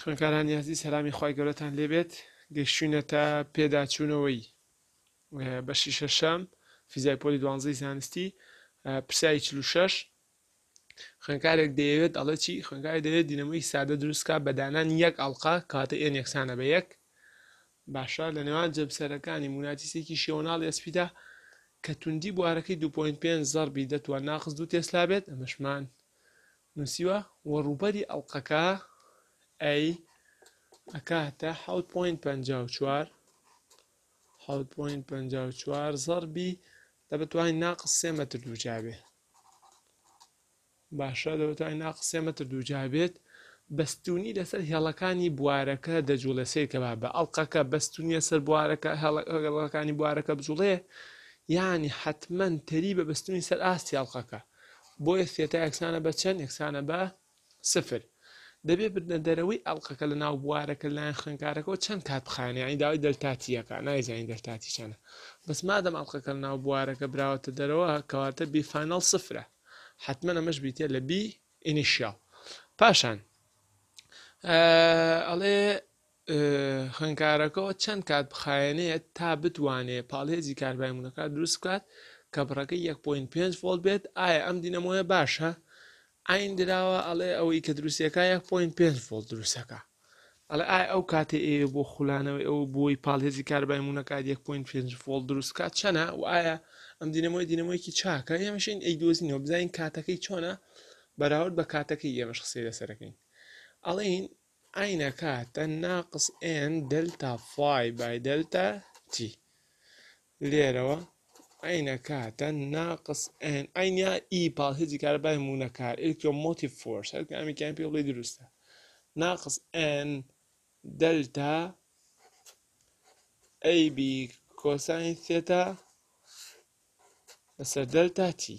خوێنکارانی ئازیز سەلامی خی گەورەتان لێبێت گەشتوینە تا پێداچوونەوەی بەشی شەشەم فیزای پۆلی دوانزەی زانستی پرسایی چلو شەش خوێنکارێک دەیەوێت ئەڵە چی خوێنکاری دەوێت دینەمەی سادە دروستکە بەدانان یەک ئەڵلقە کاتە ئێن یەکسانە بە یەک باشە لە نێوان جەمسەرەکانی موناتیسێکی شێوەناڵ ئەسپیدا کە توندی بوارەکەی 2.5 زەربی دەتوان ناقز دوو تێسلا بێت ئەمەشمان نوسیوە وە ڕوبەری ئەڵقەکە ئەی ئەکاتە حەوت پۆینت پەنجا و چوار حەوت پۆینت پەنجا و چوار زەربی دە بەتوانی ناقس سێ مەتر دووجابێ باشە دە بەتوانی ناقس سێ مەتر دووجابێت بەستونی لەسەر هێڵەکانی بوارەکە دەجوڵێ سیرکەبا بە ئەڵلقەکە بەستونیە سەر بوارەکە هەڵەکانی بوارەکە بجوڵێ یانی حتمما تەری بە بەستونی سەر ئاستی ئەڵلقەکە بۆیە ثێتا یەکسانە بە چەند؟ یەکسانە بە سفر. دەبێت بردنەدەرەوەی ئەڵقەکە لە ناو بوارەکە لەلایەن خوێندکارەکەەوە چەند کات بخایەنێ، یانی داوای دەلتا تی ئەکا، نایزانین دەلتا تی چەندە. بەس مادەم ئەڵقەکە لە ناو بوارەکە براوەتە دەرەوە، کەواتە بی فاینەڵ سفرە. حەتمەن ئەمەش بریتییە لە بی ئینیشیاڵ. پاشان ئەڵێ. خوێندکارەکەوە چەند کات بخایەنێت تا بتوانێت پاڵهێزی کاربای مونەکە دروست بکات کە بڕەکە 1.5 ڤۆلت بێت ئایا ئەم دینەمۆیە باشە ئاین دراوە ئەڵێ ئەوەی کە دروستەکە 1.5 ڤۆلت دروستەکە ئەڵێ ئایا ئەو کاتێ ئێ بۆ خولانەوەی ئەو بۆی پاڵهێزی کاربای مونەکات 1.5 ڤۆلت دروستکات چەنە و ئایا ئەم دینەمۆی دینەمۆیەکی چاکە ئێمەشین ئەیدۆزینەوە بزانین کاتەکەی چۆنە بەراورد بە کاتەکەی ئێمەش قسەی لەسەرەکەین ئەڵین ئاینە کا تە ناقس ئێن دلتا فای بای دلتا تی لێرەوە ئاینە کا تە ناقس ئێن ئاینیا ئی پاڵ هزی کار بای مونە کار ئلکترۆ مۆتی فۆرس هەر کامی کیان پێ بڵی دروستە ناقس ئێن دلتا ئەی بی کۆساین ثێتا لەسەر دلتا تی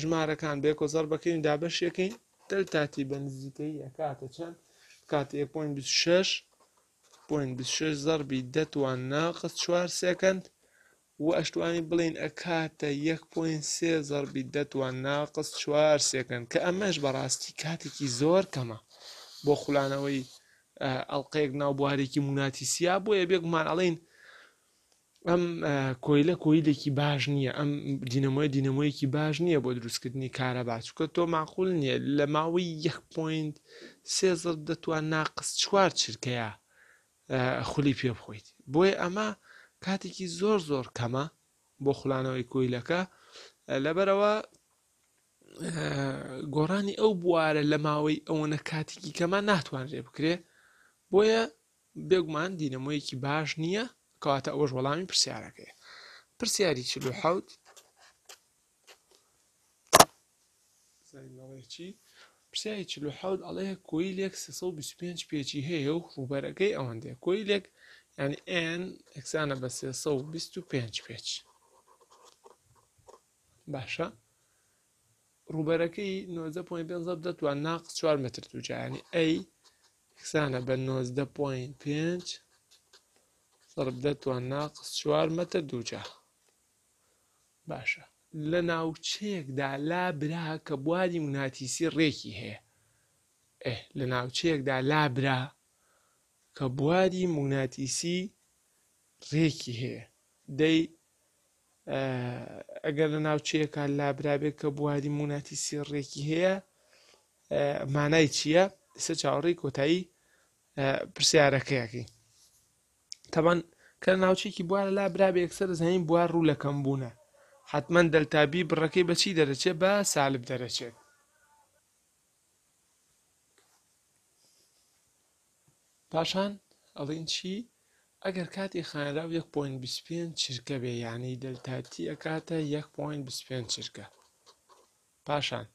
ژمارەکان بەیەکەوە زەڕ بەکەین دابەشیەکەین دەلتاتی بە نزیکەی ئەکاتە چەند کات 1.26 پوین 26 زەربی دەتوان ناقس چوار سێکەند و ئەشتوانی بڵین ئەکاتە 1.3 زەربی دەتوان ناقس چوار سێکەند کە ئەمەش بەڕاستی کاتێکی زۆر کەمە بۆ خولانەوەی ئەڵلقەیەک ناو بوارێکی موناتیسیا بۆیە بێگومان ئەڵین ئەم کۆیلە کۆیلێکی باش نییە ئەم دینەمۆیە دینەمۆیەکی باش نییە بۆ دروستکردنی کارە باچکە تۆ ماقول نییە لە ماوەی یەک پوینت سێزر دەتوان ناقس چوار چرکەیە خولی پێ بخۆیت بۆیە ئەمە کاتێکی زۆر زۆر کەمە بۆ خولانەوەی کۆیلەکە لەبەرەوە گۆڕانی ئەو بوارە لە ماوەی ئەوەنە کاتێکی کەمە ناتوانرێ بکرێ بۆیە بێگومان دینەمۆیەکی باش نییە کەواتە ئەوەش وەڵامی پرسیارەکەی پرسیاری چل و حەوت چی پرسیاری چل و حەوت ئەڵەیە کۆی لێک 325 پێچی هەیە و ڕووبەرەکەی ئەوەندێ کۆی لێک ینی ئەن ئەکسانە بە 325 پێچ باشە ڕووبەرەکەی نۆزدە پۆین پێنج زەب دەتوە ناقس چوار متر دووجانی ئەی یەکسانە بە نۆزدە پۆین پێنج ضرب دەتوە ناقس چوار متر دووجا باشە لە ناوچەیەکدا لا برا کە بواری مناتیسی ڕێکی هەیە ئێ لە ناوچەیەکدا لا برا کە بواری موناتیسی ڕێکی هەیە دەی ئەگەر لە ناوچەیەکە لابرابێت کە بواری موناتیسی ڕێکی هەیە مانای چییە ئسە چاوەڕێی کۆتایی پرسیارەکەیەکەی تەبان کە ناوچێکی بوارە لا برابێ یەکسەر زانین بوار ڕوو لەکەم بوونە حتمما دەلتابی بڕەکەی بەچی دەرەچێت بە سالب دەرەچێت پاشان ئەڵین چی ئەگەر کاتی خانرا و 1.25 چرکە بێ یعنی دەلتاتی ئەکاتە 1.25 چرکە پاشان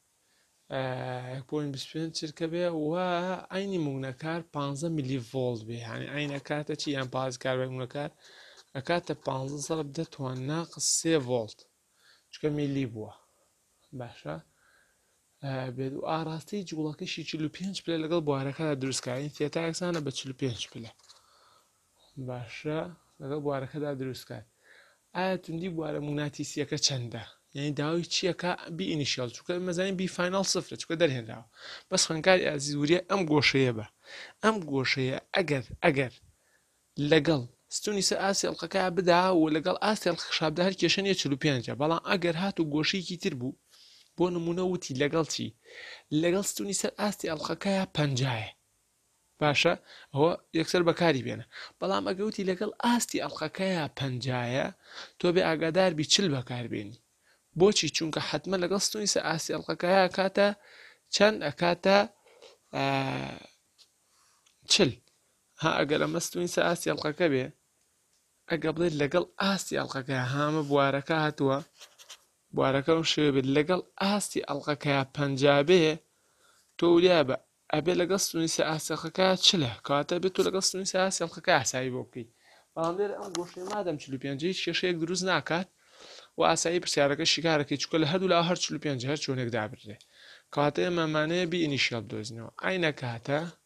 1.25 چرکە بێ و ئاینی مونەکار 15 میلی ڤۆلت بێ هەنی ئاینە کاتە چی یان پازکار بە مونەکار ئەکاتە 15 دەتوان ناقس سێ ڤۆلت چکە میلی بووە باشە بێت و ئاراستەی جوڵەکەشی چل و پێنج پلە لەگەڵ بوارەکەدا دروستکارین تێتاکسانە بە چل و پێنج پلە باشە لەگەڵ بوارەکەدا دروستکات ئایا توندی بوارە موناتیسیەکە چەندە یعنی داوای چیەکە بی ئینیشیال چکە مەزانین بی فینال سفرە چکە دەرهێنراوە بەس خوێنکاری ئازیزوریە ئەم گۆشەیە بە ئەم گۆشەیە ئەگەر ئەگەر لەگەڵ ستونی سەر ئاستی ئەڵقەکەیا بدا و لەگەڵ ئاستی ئەڵقە خشابدا هەر کێشە نیە چل و پێنجە بەڵام ئەگەر هات و گۆشەیەکی تر بوو بۆ نمونە وتی لەگەڵ چی لەگەڵ ستونی سەر ئاستی ئەڵقەکەیا پەنجایە باشە ئەوە یەکسەر بەکاری بێنە بەڵام ئەگەوتی لەگەڵ ئاستی ئەڵلقەکەیە پەنجایە تۆ بێ ئاگاداربی چل بەکاربێنی بۆچی چونکە حتممە لەگەڵ ستونی سە ئاستی ئەڵلقەکەیە کاتە چەند ئەکاتە چل ها ئەگەر ئەمە ستونسە ئاستی ئەڵقەکە بێ ئەگە بڵێت لەگەڵ ئاستی ئەڵلقەکە هامە بوارەکە هاتووە بوارەکە ئەم شێ بێت لەگەڵ ئاستی ئەڵلقەکە پەنجابێ تۆ وریا بە ئەبێ لەگەڵ ستونیسە ئاسەقەکە چلە کاتە بێت تۆ لەگەڵ ستونیسە ئاسەقەکە ئاسایی بۆ بکەیت بەڵام لێر ئەم گۆشەی مادەم چلو پێنج هیچ کێشەیەک دروست ناکات و ئاسایی پرسیارەکە شیکارەکەی چکە لە هەردوو لا هەر چلو پێنج هەر چۆنێک دابرێ کاتە ئێمەمانەیە بی ئینیشیال بدۆزنەوە ئاینە کاتە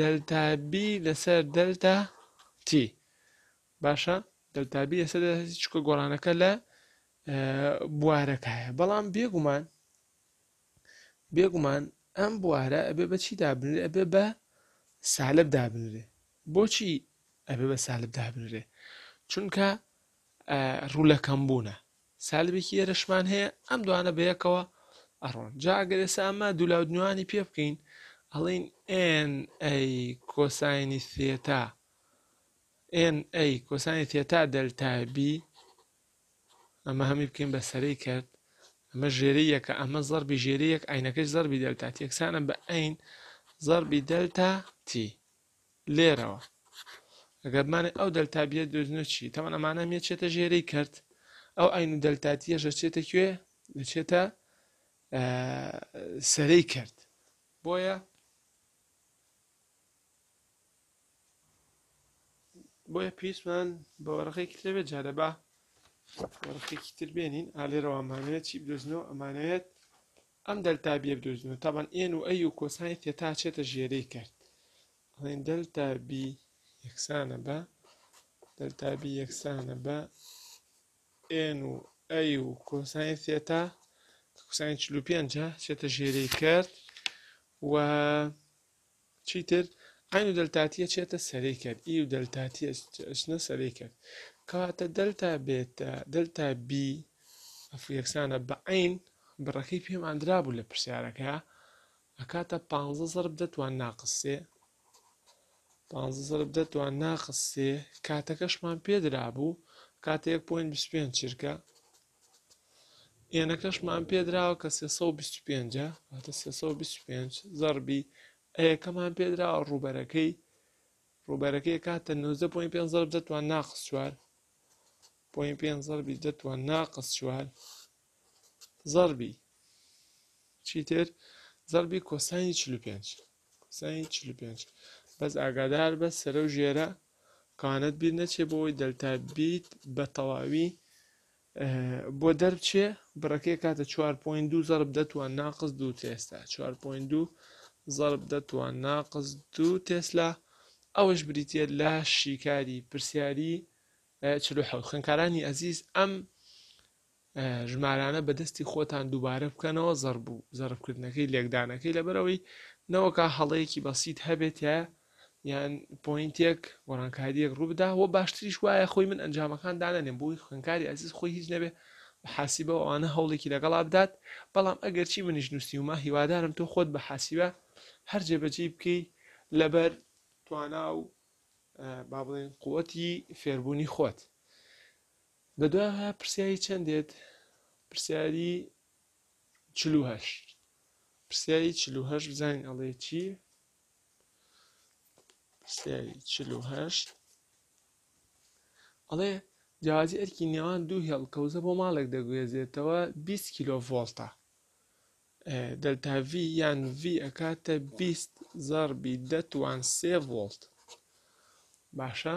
دەلتا بی لەسەر دەلتا تی باشە دەلتا بی لەسەر دەلتا تی چکە گۆڕانەکە لە بوارەکایە بەڵام بێگومان بێگومان ئەم بوارە ئەبێ بە چی دابنرێ ئەبێ بە سالب دابنرێ بۆچی ئەبێ بە سالب دابنرێ چونکە ڕوولەکەم بوونە سالبێکی ئێرەشمان هەیە ئەم دوانە بەیەکەوە ئەڕۆن جا ئەگەر ئێسا ئەمە دوولاودنیوانی پێ بکەین ئەڵین ئێن ئەی کۆسایانی سێتا ئێن ئەی کۆسانی تێتا دەلتای بی ئەمە هەمی بکەین بە سەرەی کرد ئەمە ژێری یەکە ئەمە زەربی ژێری یەک ئاینەکەش زەربی دەلتا تێکسانە بە ئەین زەربی دەلتا تی لێرەوە گەر بمانێ ئەو دەلتا بیە دۆزینۆ چی تەمان ئەمانە مێ چێتە ژێرەی کرد ئەو ئاین و دەلتاتیەشە چێتە کوێ چێتە سەرەی کرد بۆیە بۆیە پێویستمان بە وەرەقێکی ترەبێت جارە بە وەرەقێکی تر بێنین ئالێرەوەمانەوێت چی بدۆزنەوە ئەمانەوێت ئەم دەلتا بیە بدۆزینەوە تابان ئێن و ئەی و کۆسانی تێتا چێتە ژێرەی کەرت ئەڵێن دەلتا بی یەکسانە بە دەلتا بی یەکسانە بە ئێن و ئەی و کۆسانی تێتا کە کوسانی چلو پێنجە چێتە ژێرەی کەرت و چیتر عین و دەلتاتیە چێتە سەرەی کەد ئی و دەلتاتیە ئەچنە سەرەی کەد کەواتە دەلتا بێتە دەلتا بی ئەفو یەکسانە بە عین بڕەکەی پێمان درابوو لە پرسیارەکە ئەکاتە پ زرب دەتوان ناقسێ پ زرب دەتوان ناقسێ کاتەکەشمان پێدرابوو کاتە 1.25 چرکە ئێنەکەشمان پێدراوە کە 325 واتە 325 زەربی ئەیەکەمان پێدراوە ڕوبەرەکەی ڕوبەرەکەی کاتە 95 زەرب دەتوان ناقص چوار پوین پێ زەربی دەتوان ناقص چوار زەربی چیتر زەربی کۆسانی 45 قسەی چل و پێنج بەس ئاگادار بە سەرە و ژێرە کانت بیر نەچێ بۆ ئەوەی دەلتا بیت بە تەواوی بۆ دەرچێ بڕەکەی کاتە 4.2 زەرب دەتوان ناقز دوو تێستا 4.2 زەرب دەتوان ناقز دوو تێسلا ئەوەش بریتە لە شیکاری پرسیاری چلو حەوت خوێنکارانی ئەزیز ئەم ژمارانە بە دەستی خۆتان دووبارە بکەنەوە زەرب و زەربکردنەکەی لێکدانەکەی لەبەرەوەی نەوەکە هەڵەیەکی بەسییت هەبێت یا یان پوینتێک گۆڕانکاریەک ڕووبدا و باشتریش وایە خۆی من ئەنجامەکان دانەنێم بۆی خوێنکاری ئازیز خۆی هیچ نەبێ حاسیبە ئەوانە هەوڵێکی لەگەڵا بدات بەڵام ئەگەر چی منیش نووسی ومە هیوادارم تۆ خۆت بە حاسیبە هەر جێبەجێی بکەی لەبەر توانا و با بڵێن قوتی فێربوونی خۆت لە دوایەوە پرسیاری چەند دێت؟ پرسیاری چل و هەشت پرسیاری چل و هەشت بزانین ئەڵێ چی پرسیاری چل و هەشت ئەڵێ جیاوازی ئەرکی نێوان دوو هێڵ کەوزە بۆ ماڵێک دەگوێزێتەوە 20 کیلۆ ڤۆڵتە دەلتاڤی یان ڤی ئەکاتە 20 زاربی دەتوان سێ ڤۆڵت باشە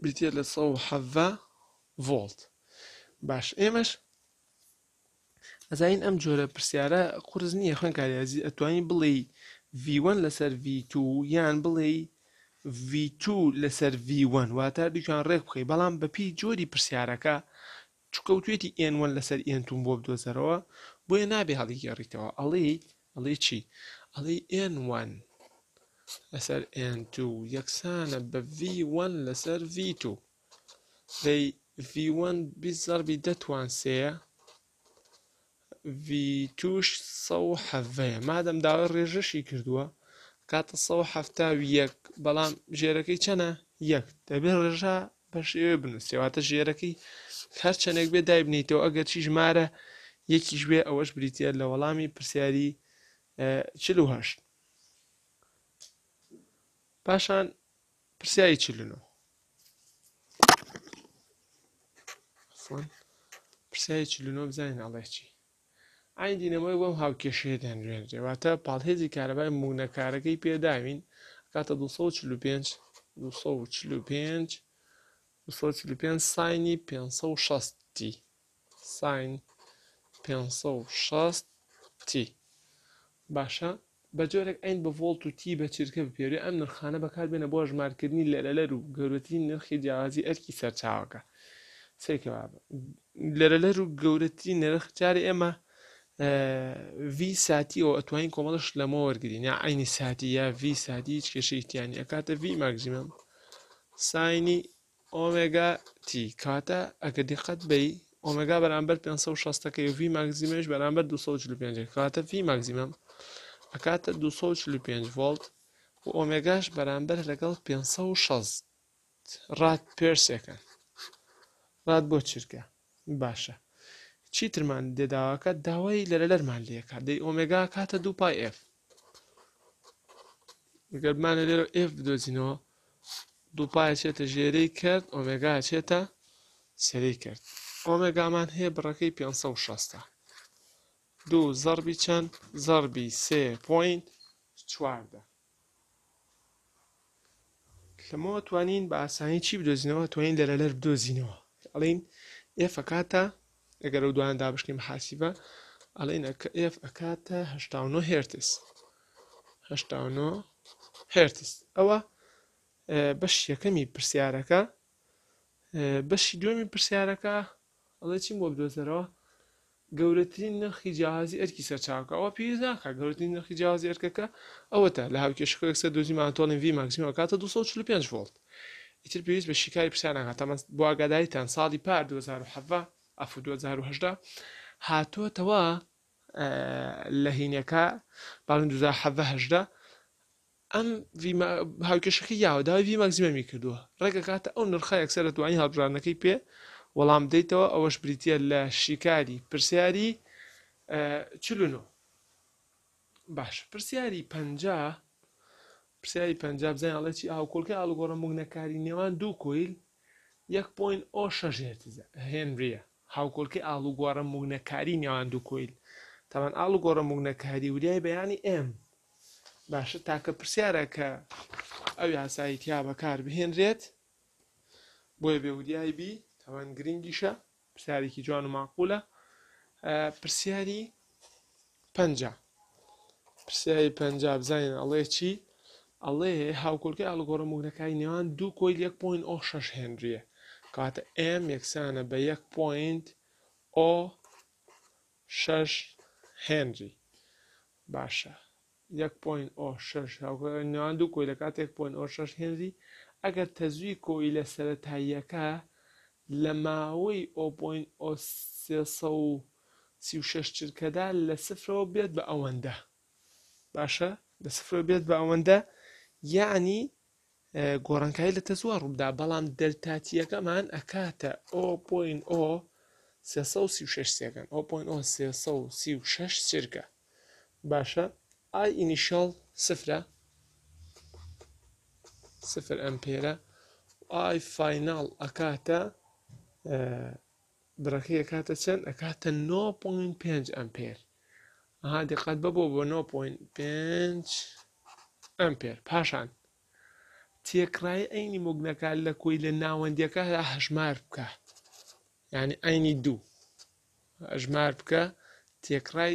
بریتیە لە سەد و حەڤە ڤۆڵت باش ئێمەش ئەزانین ئەم جۆرە پرسیارە قرس نییە خوێنکاریازی ئەتوانی بڵێ V1 لەسەر V2 یان بڵێ V2 لەسەر V1 واتە دوکان ڕێک بخەی بەڵام بەپی جۆری پرسیارەکە چکەوتوێتی ئێن وەن لەسەر ئێن توون بۆ بدۆزەرەوە بۆیە نابێ هەڵیگێڕیتەوە ئەڵێیت ئەڵێ چی ئەڵێی ئێن وەن لەسەر ئێن تو یەکسانە بە ڤی وەن لەسەر ڤی تو دەی ڤی وەن بیست زەربی دەتوان سێە ڤی توش سە و حەڤەیە مادەم داوای ڕێژەشی کردووە کاتە سە و حەفتا و یەک بەڵام ژێرەکەی چەنە یەک دەبێت ڕێژە بە شێوێ بنووسێواتە ژێرەکەی هەر چەندێک بێ دای بنیتەوە ئەگەر چی ژمارە یەکیش بێ ئەوەش بریتە لە وەڵامی پرسیاری چلوهشت پاشان پرسیاری چل و نۆ پرسیاری چل و نۆ بزانین ئەڵێ چی ئاین دینەمای بەم هاوکێشەیە دەنوێنرێ واتە پاڵهێزی کارەبای مونەکارەکەی پێداوین کاتە 245 245 245 ساینی 560 ساین پێنج سەد و شەست تی باشە بە جۆرێک ئەین بە ڤۆڵت و تی بە چرکە بپێری ئەم نرخانە بەکاربێنە بۆ ژمارکردنی لەرەلەر و گەورەترین نرخی جیاوازی ئەرکی سەرچاوەکە سەیرکەوە لەرەلەر و گەورەترین نرخ جارێ ئێمە ڤی ساتی ئەو ئەتوانین کۆمەڵە شلەمە وەرگین یا ئەینی ساتی یا ڤی ساتی هیچ کێشەی تیانی ئەکاتە ڤی ماگزیمم ساینی ئۆمێگا تی کاتە ئەگە دیقەت بەی ئۆمێگا بەرامبەر 560 کە وی ماگزیمەش بەرامبەر 245 کاتە وی ماگزیمەم ئەکاتە 245 ڤۆلت و ئۆمێگاش بەرامبەر لەگەڵ 560 ڕات پێرسێکە ڕات بۆ چرکە باشە چیترمان لێ داواکات داوای لەرەلەرمان لێکات دەی ئۆمێگا کاتە دوو پای ئف گەرمانە لێرە ئف بدۆزینەوە دووپای چێتە ژێرەی کرد ئۆمێگا چێتە سەری کرد ئۆمێگامان هەیە بڕەکەی 560 دوو زەربی چەند زەربی سێ پوین چواردە لەمەوە توانین بە ئاسانی چی بدۆزینەوە توانین لەرە لەر بدۆزینەوە ئەڵین ئێف ئەکاتە ئەگەر ئەو دوان دابشتین حاسیبە ئەڵین ئێف ئەکاتە هشتا هرتس هشتا هرتس ئەوە بەش یەکەمی پرسیارەکە بەشی دوێمی پرسیارەکە ئەڵێ چیم بۆ بدۆزەرەوە؟ گەورەترین نرخی جیاوازی ئەرکی سەرچاوکە ئەوە پێویست ناکە گەورەترین نرخی جیاوازی ئەرکەکە ئەوەتە لە هاوکێشەکە یەکسەر دۆزی مانتۆڵین وی ماکسیمەوە کاتە 245 ڤۆڵت ئیتر پێویست بە شیکاری پرسیار ناکات تەمەن بۆ ئاگاداریتان ساڵی پار 2017 ئەف 2010 هاتووەتەوە لە هینەکە باڵین 2010 ئەم هاوکێشەکە یاوە داوای ڤی ماکزیمەمی کردووە ڕێکەکاتە ئەو نرخە یەکسەر لە دوانی هەڵبژاردنەکەی پێ وەڵام بدەیتەوە ئەوەش بریتە لە شیکاری پرسیاری چلونۆ باش پرسیاری پ پرسیاری پ بزانین ئەڵێ چی هاوکۆڵکە ئاڵگۆڕە مگنەکاری نێوان دوو کۆیل یەک پوین ئۆ شەش هێرتزە هێنریە هاوکۆلکەی ئاڵوگۆڕە موگنەکاری نێوان دوو کۆیل تاوان ئاڵوگۆڕە موگنەکاری وریای بەیانی ئێم باشە تاکە پرسیارە کە ئەو یاسایی تیا بەکار بهێنرێت بۆیە بێ وریای بی تاوان گرنگیشە پرسیارێکی جوان و ماقولە پرسیاری پەنجا. پرسیاری پەنجا بزانین ئەڵێ چی؟ ئەڵێ هاوکۆلکەی ئاڵگۆڕە موگنەکانی نێوان دوو کۆیل یەک پۆین ئۆ شەش هێنریە کاتە ئێم یەکسانە بە یەک پۆینت ئۆ شەش هێنری باشە یەک پۆین ئۆ شەش نێوان دوو کۆی لە کات یەک پۆین ئۆ شەش هێنری ئەگەر تەزوی کۆی لە سەتاییەکە لە ماوەی ئۆ پۆین ئۆ سێسە و سی و شەش چرکەدا لە سفرەوە بێت بە ئەوەندە باشە لە سفرەوە بێت بە ئەوەندە یعنی گۆڕانکاری لە تەزوار ڕوودا بەڵام دەرتاتیەکەمان ئەکاتە ئۆ پۆین ئۆ 336 سێگەن ئۆ پۆین ئۆ 336 چرکە باشە ئای ئینیشال سفرە سفر ئەمپێرە ئای فینال ئەکاتە بڕەکەی ئەکاتە چەند ئەکاتە 9.5 ئەمپێر ئەها دقەت بە بۆ بۆ 9.5 ئەمپێر پاشان تێکڕای ئەینی مگنەکە لە کۆی لە ناوەندەکە هەژمار بکە یعنی ئەینی دوو هەژمار بکە تێکڕای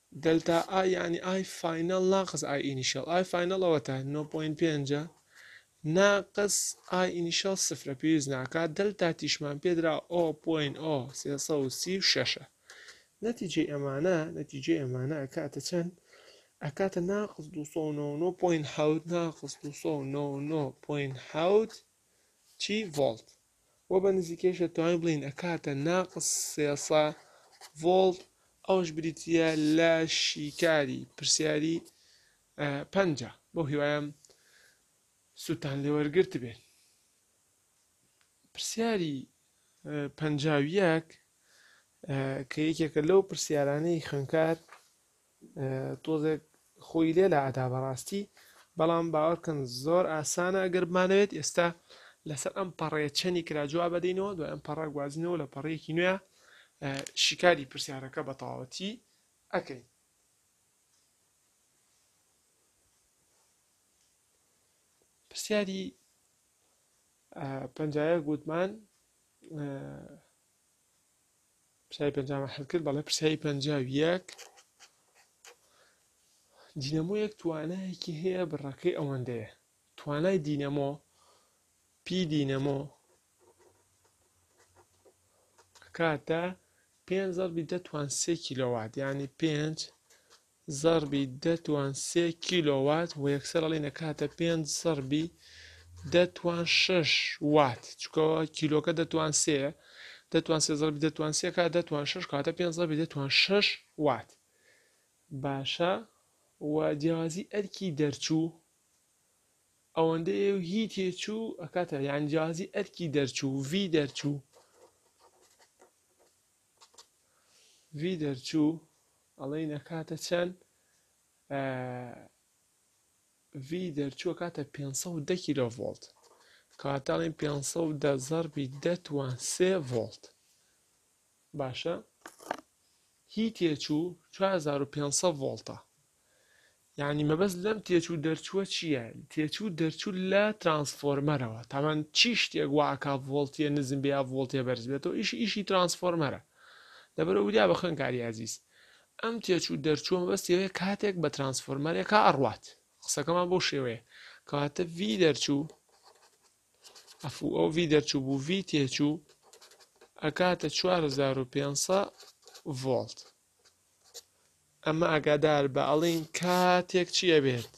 دەلتا ئای یانی ئای فاینەڵ ناقس ئای ئینیشەڵ ئای فاینەڵ ئەوەتە نۆ پۆینت پێنجە ناقس ئای ئینیشەڵ سفرە پێویست ناکات دەلتا تیشمان پێدرا ئۆ پۆین ئۆ سێسە و سی و شەشە نەتیجەی ئەمانە نەتیجەی ئەمانە ئەکاتە چەند ئەکاتە ناقس دو سە و نۆ و نۆ پۆین حەوت ناقس دو سە و نۆ و نۆ پۆین حەوت چی ڤۆڵت وە بە نزیکەیش دەتوانین بڵین ئەکاتە ناقس سێسە ڤۆڵت ئەوش بریتە لە شیکاری پرسیاری پەنجە بەو هیوایم سووتان لێوەرگرت بێت پرسیاری پەنجاویەک کە یەکێکە لەو پرسیارانەی خوێنکار تۆزێک خۆی لێ لە ئەدا بەڕاستی بەڵام باوەڕکەن زۆر ئاسانە ئەگەر بمانەوێت ئێستا لەسەر ئەم پەڕەیە چەنی کرا جواب بدەینەوە دوای ئەم پەڕە گوازینەوە لە پەڕەیەکی نوێ شیکاری پرسیارەکە بە تەواوەتی ئەکەین پرسیاری پنجایە گوتمان پرسیاری پێنجامان حل کرد بەڵێ پرسیاری پەنجا و یەک دینەمۆیەک توانایەکی هەیە بڕەکەی ئەوەندەیە توانای دینەمۆ پی دینەمۆ کاتە پێنج ضربی دە توان سێ کیلۆوات یعنی پێنج زەڕبی دە توان سێ کیلۆ وات وە یەکسەر ئەڵێین ئەکاتە پێنج زەڕبی دە توان شەش وات چکە کیلۆکە دە توان سێ دە توان سێ زەڕبی دە توان سێ کا دە توان شەش کاتە پێنج زەڕبی دە توان شەش وات باشە و جیازی ئەرکی دەرچوو ئەوەندەیە و هی تێچوو ئەکاتە یان جیازی ئەرکی دەرچوو وی دەرچوو ڤی دەرچوو ئەڵێی نەکاتە چەند ڤی دەرچووە کاتە 510 کیلۆ ڤۆلت کاتاڵین 510 زەربی دەتوان سێ ڤۆلت باشە هی تێچوو 4500 ڤۆلتە یانی مەبەست لەم تێچوو دەرچووە چییە تێچوو دەرچوو لە ترانسفۆرمەرەوە تامان چی شتێک واکە ڤۆلتیە نزم بێ ڤۆلتێ بەرز بێتەوە ئیش ئیشی ترانسفۆرمەرە لەبەر وریا بە خوێنکاری عزیز ئەم تێچوو دەرچووە بەستەوەیە کاتێک بە ترانسفۆرمەرێکا ئەڕوات قسەکەمان بۆ شێوەیە کەواتە ڤی دەرچوو ئەفو ئەو ڤی دەرچوو بوو ڤی تێچوو ئەکاتە 4500 ڤۆلت ئەمە ئاگادار بە ئەڵین کاتێک چی ئەبێت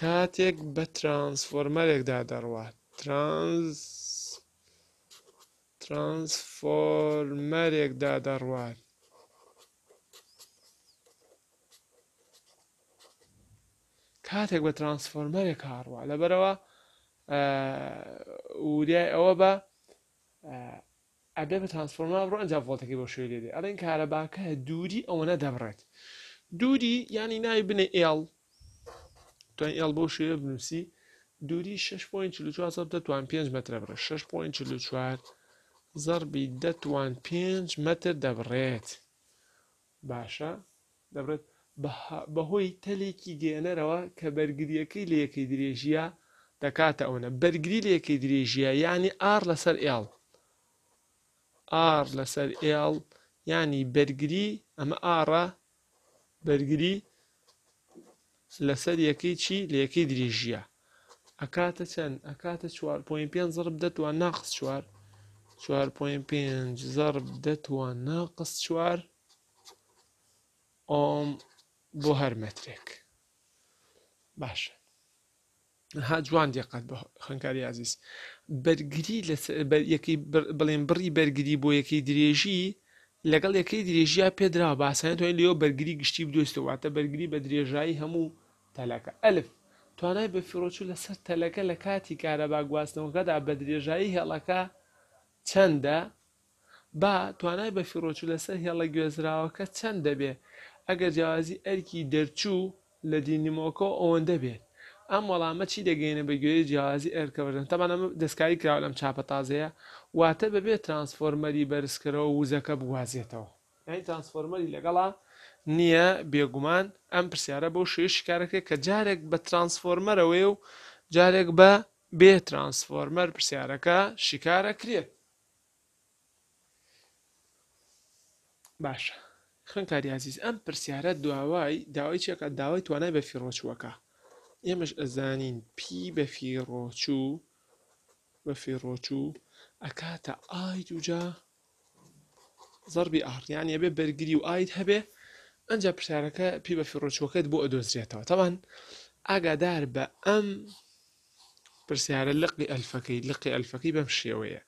کاتێک بە ترانسفۆرمەرێکدا دەڕوات ترانس ترانسفۆرمەرێکدا دەڕوات کاتێک بە ترانسفۆرمەرێک هاڕوە لەبەرەوە وریای ئەوە بە ئەبێت بە ترانسفۆرمەرا بڕۆن ئەجا ڤۆڵتەکەی بەو شێوەی لێدێ ئەڵێن کارەباکە دووری ئەوەنە دەبڕێت دووری یانی ناوی بنێ ئێڵ توان ئێڵ بەو شێوە بنووسی دووری 6.44 دەتوان 5 متر بڕێ 6.44 زەربی دەتوان 5 متر دەبڕێت باشە، دەبڕێت، بەهۆی تەلێکی گەیەنەرەوە کە بەرگرییەکەی لە یەکەی درێژییە دەکاتە ئەونە، بەرگری لە یەکەی درێژییە یانی ئاڕ لەسەر ئێڵ، ئاڕ لەسەر ئێڵ یانی بەرگری، ئەمە ئاڕە، بەرگری لەسەر یەکەی چی لە یەکەی درێژیە ئەکاتە چەند ئەکاتە 4.5 زڕب دەتوان ناقس چوار 4.5 زڕب دەتوان ناقس چوار ئۆم بۆ هەر مترێک باشە ها جوان دقت بە خوێنکاری عزیز بەرگری لە یەکەی بڵێن بڕی بەرگری بۆ یەکەی درێژی لەگەڵ یەکەی درێژیا پێدرا باسان توانین لێەوە بەرگری گشتی بدۆستەوەواتە بەرگری بە درێژایی هەموو تەلەکە ئەلف توانای بە فیرۆچوو لەسەر تەلەکە لە کاتی کارەبا گواستنەوەکەدا بە درێژایی هێڵەکە چەندە با توانای بەفیڕۆچوو لەسەر هێڵە گوێزراوەکە چەند دەبێت ئەگەر جیاوازی ئەرکی دەرچوو لە دینیمۆکەوە ئەوەندە بێت؟ ئەم وەڵامە چی دەگەیەنێت بەگوێرەی جیاوازی ئەرکە بەرزەکە؟ تەبەن ئەمە دەستکاری کراوە لەم چاپە تازەیە واتە بەبێ ترانسفۆرمەری بەرزکەرەوە وزەکە بگوازێتەوە. یانی ترانسفۆرمەری لەگەڵا نییە؟ بێگومان ئەم پرسیارە بەو شێوەیە شیکار دەکرێت کە جارێک بە ترانسفۆرمەرەوەیە و جارێک بە بێ ترانسفۆرمەر پرسیارەکە شیکار دەکرێت. باشە خوێنکاری عزیز ئەم پرسیارە دواوای داوای چێکە داوای توانای بە فیڕۆچووەکە ئێمەش ئەزانین پی بە فیڕۆچوو بە فیڕۆچوو ئەکاتە ئای دوجا زەربی ئار یان یەبێ بەرگری و ئاید هەبێ ئەجا پرسیارەکە پی بە فیڕۆچووەکەت بۆ ئەدۆزرێتەوە تاوان ئاگادار بە ئەم پرسیارە لقی ئەلفەکەی لقی ئەلفەکەی بەم شێوەیە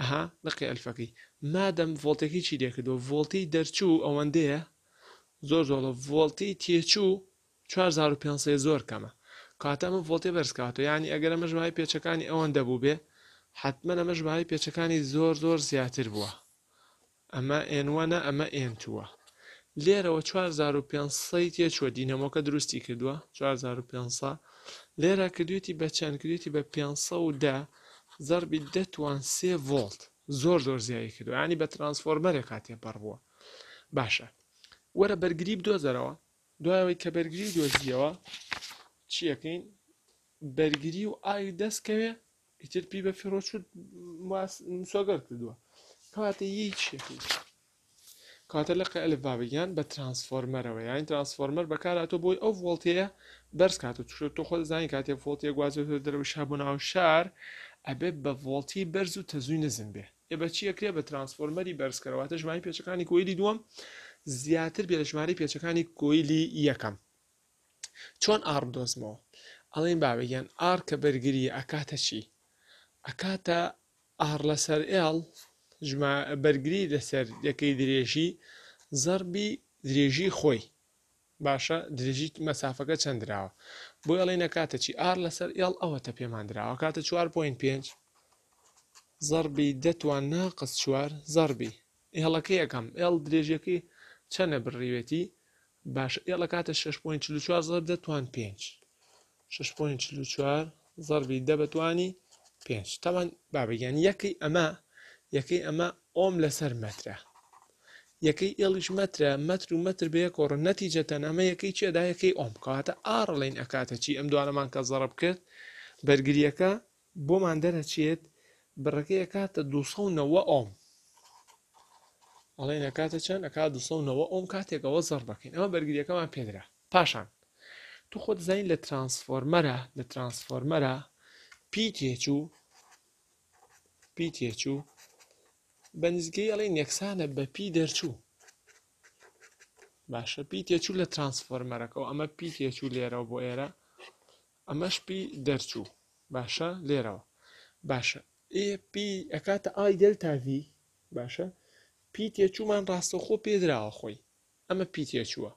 ئەها لقی ئەلفەکەی مادەم ڤۆلتێکی چی لێکردەوە ڤۆلتی دەرچوو ئەوەندەیە زۆر زۆڵە ڤۆلتی تێچوو 4500 زۆر کەمە کاتە ئەمە ڤۆلتێ بەرزکاتۆ ینی ئەگەر ئەمە ژمای پێچەکانی ئەوەندە بوو بێ حتممە ئەمە ژمای پێچەکانی زۆر زۆر زیاتر بووە ئەمە ئێن وەنە ئەمە ئێن تووە. لێرەوە چوار هەزار و پێنج سەی تێچووە دینەمۆکە دروستی کردووە چوار هەزار و پێنج سە لێرە کردوێتی بە چەند کردێتی بە پێنج سە و دە زەربی دەتوان سێ ڤۆلت زۆر زۆر زیایی کردو ینی بە ترانسفۆرمەرێک هاتێ پەڕ بووە باشە وەرە بەرگری بدۆزەرەوە دوایەوەی کە بەرگری دۆزیەوە چیەکەین بەرگری و ئاوی دەستکەوێ ئیتر پی بە فیڕۆ چوت مسۆگەر کردووە کەواتە یەی چێتی کاتە لە قەل بابگیان بە ترانسفۆرمەرەوە یاین ترانسفۆرمەر بەکاراتۆ بۆی ئەو ڤۆڵتەیە بەرز کات و چشە تۆ خۆ زانانی کاتێ ڤۆڵتیە گوازێتە دەرەوە شا بۆ ناو شار ئەبێ بە ڤۆڵتی بەرز و تەزووی نزم بێ ئێ بە چیەکرێ بە ترانسفۆرمەری بەرزکەرەوەتە ژماری پێچەکانی کۆیلی دووەم زیاتر بێ لە ژماری پێچەکانی کۆیلی یەکەم چۆن ئاڕ بدۆزمەوە ئەڵێن بابە گیان ئاڕ کە بەرگریە ئەکاتە چی ئەکاتە ئاڕ لەسەر ئێڵ ژما بەرگری لەسەر یەکەی درێژی زەربی درێژی خۆی باشە درێژی مەسافەکە چەند دراوە بۆ ئەڵێ نەکاتە چی ئار لەسەر ئێڵ ئەوەتە پێمان دراوە کاتە 4.5 زەربی دەتوان ناقس چوار زەربی ئێڵەکەی ئەکەم ئێڵ درێژیەکەی چەنە بڕیوێتی باشە ئێڵە کاتە 6.44 زەرب دەتوان 5 6.44 زەربی دە بەتوانی 5 تاوان بابگیان یەکەی ئەمە یەکەی ئەمە ئۆم لەسەر مەترە یەکەی ئێڵیش مەترە مەتر و مەتر بەیەکۆڕ نەتیجەتەن ئەمە یەکەی چێدا یەکەی ئۆم کاتە ئاڕڵین ئەکاتە چی ئەم دوانەمان کە زەڕب کرد بەرگریەکە بۆمان دەرەچێت بڕەکەی ئەکاتە دوو سەد و نەوە ئۆم ئەڵێن ئەکاتە چەند ئەکات دوو سەد و نەوە ئۆم کاتێک ئەوە زەڕ بەکەین ئەمە بەرگریەکەمان پێدرا پاشان تو خۆ دەزانین لە ترانسفۆرمەرە لە ترانسفۆرمەرە پی تێچوو پی تێچوو بە نزگەی ئەڵێ نێکسانە بە پی دەرچوو باشە پی تێچوو لە ترانسفۆرمەرەکە و ئەمە پی تێچوو لێرەوە بۆ ئێرە ئەمەش پی دەرچوو باشە لێرەوە باشە ئێ پی ئەکاتە ئای دەلتا ڤی باشە پی تێچوومان ڕاستەوخۆ پێدراوە خۆی ئەمە پی تێچووە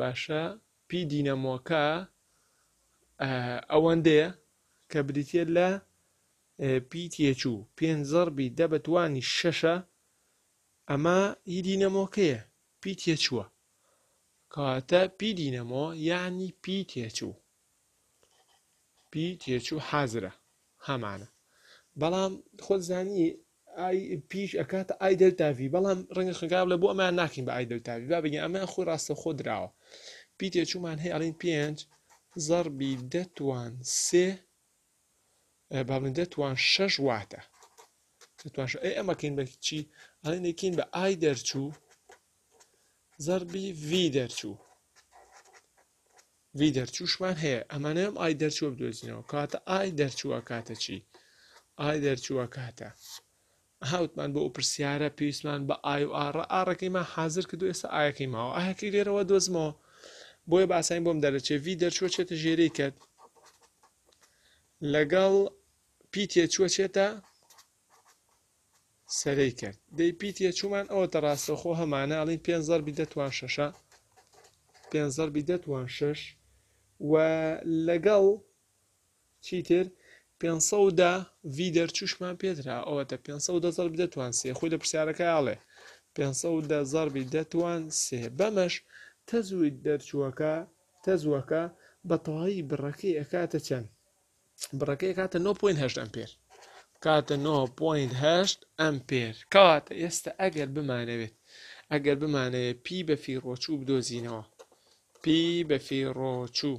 باشە پی دینەمۆکە ئەوەندەیە کە بریتە لە پی تێچوو پێنج زەڕبی دە بەتوانی شەشە ئەمە هی دینەمۆکەیە پی تێچووە کەواتە پی دینەمۆ یانی پی تێچوو پی تێچوو حازرە هەمانە بەڵام خۆت زانی ئای پیش ئەکاتە ئای دەلتاوی بەڵام ڕەنگە خنگاب لە بۆ ئەمان ناکەین بە ئای دەلتاوی با بگەین ئەمە خۆی ڕاستە خۆ دراوە پی تێچوومان هەیە ئەڵین پێنج زەربی دەتوان سێ با من دەتوان شەش واتە دەتوان ئەی ئەمەکەین بە چی ئەڵێن دەکەین بە ئای دەرچوو زەربی وی دەرچوو وی دەرچووشمان هەیە ئەمانەیەم ئای دەرچوە بدۆزینەوە کاتە ئای دەرچووە کاتە چی ئای دەرچووە کاتە هاوتمان بۆ ئەو پرسیارە پێویستمان بە ئای و ئاڕە ئاڕەکەیمان حازر کردو ئێستا ئایەکەی ماوە ئاهەکەی لێرەوە دۆزمەوە بۆیە باسانی بۆم دەرەچێ وی دەرچوە چێتە ژێرەی کەت لەگەڵ پی تێچوە چێتە سەرەی کرد دەی پی تێچومان ئەوە تە ڕاستە خۆ هەمانە ئەڵین پێ زەربی دەتوان شەشە پێ زەربی دەتوان شش و لەگەڵ چیتر پێنج سەد و دە ڤی دەرچووشمان پێ درا ئەوەتە پێنج سەد و دە زەربی دەتوان سێ خۆی لە پرسیارەکەی ئاڵێ پێنج سەد و دە زەربی دەتوان سێ بەمەش تەزووی دەرچووەکە تەزووەکە بە تەواوی بڕەکەی ئەکاتە چەند بڕەکەی ئەکاتە 9.8 ئەمپێر کاتە 9.8 ئەمپێر کەواتە ئێستا ئەگەر بمانەوێت ئەگەر بمانەوێت پی بە فیڕۆچوو بدۆزینەوە پی بە فیڕۆچوو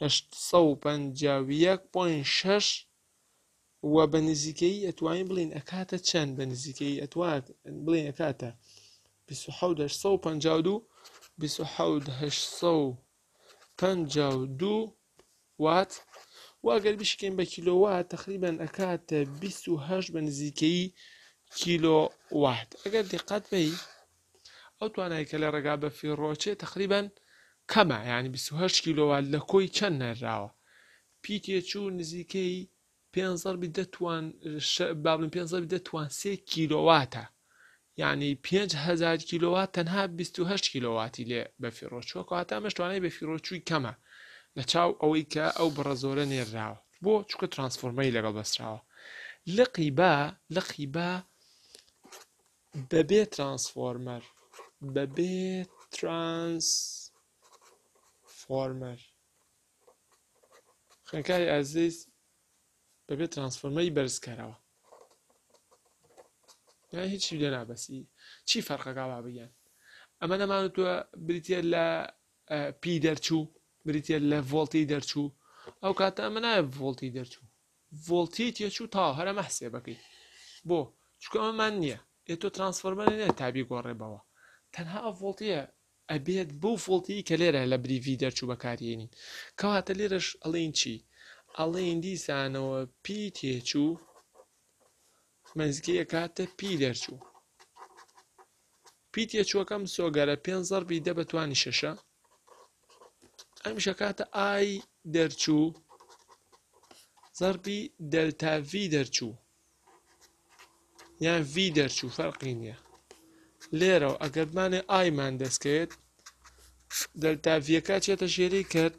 هەشت سەد و پەنجا و یەک پۆینت شەش و بە نزیکەی ئەتوانین بڵین ئەکاتە چەند بە نزیکەی ئەتوات بڵین ئەکاتە 1952 1952 وات واگەر بشکین بە کیلۆوات تقریبان ئەکاتە 28 بە نزیکەی کیلۆوات ئەگەر دقت بی ئەو توانای کە لە ڕێگا بەفری ڕۆچێ تەقریبەن کەمە یانی بیست و هەشت کیلۆوات لە کۆی چەند نەرراوە پی تێچوو نزیکەی پێنج زەربی دە توان ش- با بڵێن پێنج زەربی دە توان سێ کیلۆواتە یعنی پێنج هەزار کیلۆوات تەنها بیست و هەشت کیلۆواتی لێ بەفری ڕۆچووە کە هەتا ئەمەش توانای بەفری ڕۆچووی کەمە لە چاو ئەوەی کە ئەو بڕە زۆرە نێرراوە بۆ چونکە ترانسفۆرمەری لەگەڵ بەستراوە لقی با لقی با بەبێ ترانسفۆرمەر بەبێ ترانسفۆرمەر خوێنکاری ئازیز بەبێ ترانسفۆرمەری بەرزکەرەوە یان هیچی لێ نابەسی چی فەرقەکە با بگەن ئەمە نەمانوت تۆ بریتە لە پی دەرچوو بریتە لە ڤۆڵتی دەرچوو ئەو کاتە ئەمە نایە ڤۆڵتی دەرچوو ڤۆڵتێی تێچوو تەواو هەر ئەمە حسێبەکەی بۆ چکە ئەمەمان نییە ئێ تۆ ترانسفۆرمەرە نێ تا بیگۆڕێ بەوە تەنها ئەو ڤۆڵتەیە ئەبێت بەو ڤۆڵتەی کە لێرە لە بری ڤی دەرچوو بەکارهێنین کەواتە لێرەش ئەڵێین چی ئەڵێین دیسانەوە پی تێچوو خوێنزگیە کاتە پی دەرچوو پیت یەچووەکە مسۆگەرە پێ زەربی دە بە توانی شەشە ئەمیشە کاتە ئای دەرچوو زەربی دەلتا وی دەرچوو یان وی دەرچوو فەرقی نییە لێرەوە ئەگەرمانێ ئایمان دەستکەوێت دەلتاڤەکە چێتە ژێری کرد